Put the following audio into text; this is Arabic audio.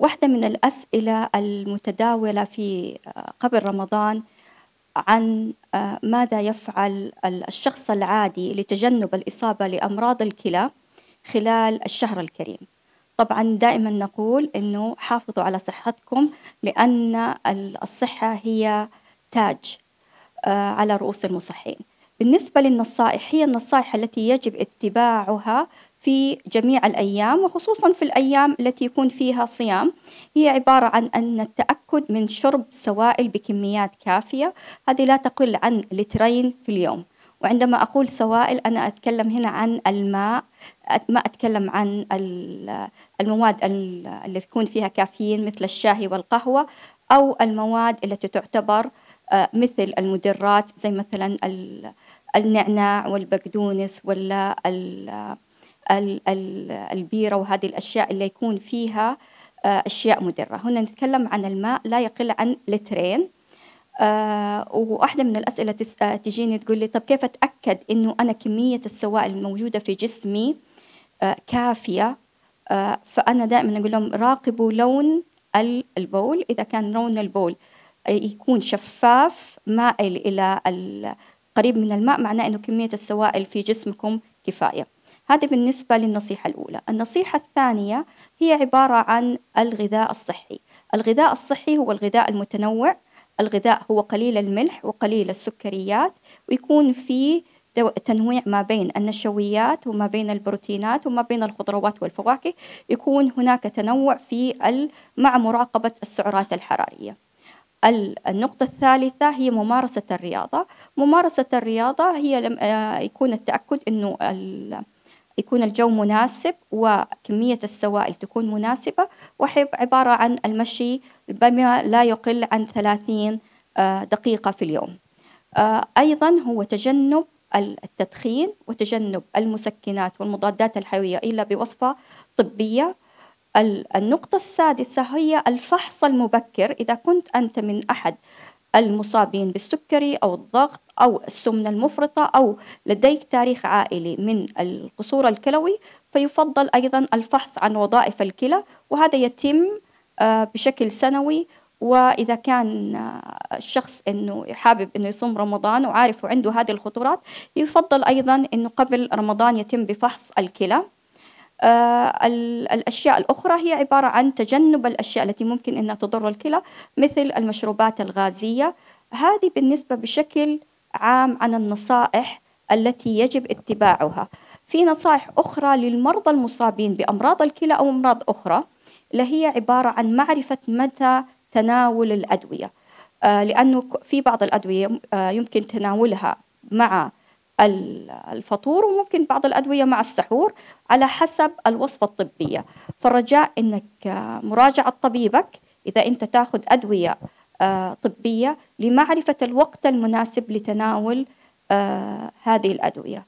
واحدة من الأسئلة المتداولة في قبل رمضان عن ماذا يفعل الشخص العادي لتجنب الإصابة لأمراض الكلى خلال الشهر الكريم. طبعا دائما نقول أنه حافظوا على صحتكم لأن الصحة هي تاج على رؤوس المصحين. بالنسبة للنصائح هي النصائح التي يجب اتباعها في جميع الأيام وخصوصا في الأيام التي يكون فيها صيام هي عبارة عن أن التأكد من شرب سوائل بكميات كافية. هذه لا تقل عن لترين في اليوم. وعندما أقول سوائل أنا أتكلم هنا عن الماء ما أتكلم عن المواد اللي يكون فيها كافيين مثل الشاي والقهوة أو المواد التي تعتبر آه، مثل المدرات زي مثلا النعناع والبقدونس ولا البيرة وهذه الأشياء اللي يكون فيها آه، أشياء مدرة هنا نتكلم عن الماء لا يقل عن لترين. آه وواحدة من الأسئلة آه، تجيني تقول لي طب كيف أتأكد إنه أنا كمية السوائل الموجودة في جسمي كافية؟ فأنا دائما أقول لهم راقبوا لون البول. إذا كان لون البول يكون شفاف مائل إلى قريب من الماء معناه أنه كمية السوائل في جسمكم كفاية. هذه بالنسبة للنصيحة الأولى. النصيحة الثانية هي عبارة عن الغذاء الصحي. الغذاء الصحي هو الغذاء المتنوع. الغذاء هو قليل الملح وقليل السكريات ويكون فيه تنويع ما بين النشويات وما بين البروتينات وما بين الخضروات والفواكه. يكون هناك تنوع في مع مراقبة السعرات الحرارية. النقطة الثالثة هي ممارسة الرياضة. ممارسة الرياضة هي آه، يكون التأكد أنه يكون الجو مناسب وكمية السوائل تكون مناسبة. وحب عبارة عن المشي بما لا يقل عن 30 آه، دقيقة في اليوم. آه، أيضا هو تجنب التدخين وتجنب المسكنات والمضادات الحيوية إلا بوصفة طبية. النقطة السادسة هي الفحص المبكر. إذا كنت أنت من أحد المصابين بالسكري أو الضغط أو السمنة المفرطة أو لديك تاريخ عائلي من القصور الكلوي فيفضل أيضا الفحص عن وظائف الكلى وهذا يتم آه، بشكل سنوي. وإذا كان آه، الشخص إنه حابب إنه يصوم رمضان وعارف وعنده هذه الخطورات يفضل أيضا إنه قبل رمضان يتم بفحص الكلى. الأشياء الأخرى هي عبارة عن تجنب الأشياء التي ممكن أنها تضر الكلى مثل المشروبات الغازية. هذه بالنسبة بشكل عام عن النصائح التي يجب اتباعها. في نصائح أخرى للمرضى المصابين بأمراض الكلى أو أمراض أخرى اللي هي عبارة عن معرفة متى تناول الأدوية. آه لأنه في بعض الأدوية آه يمكن تناولها مع الفطور وممكن بعض الأدوية مع السحور على حسب الوصفة الطبية. فالرجاء أنك مراجعة طبيبك إذا أنت تاخذ أدوية آه، طبية لمعرفة الوقت المناسب لتناول آه، هذه الأدوية.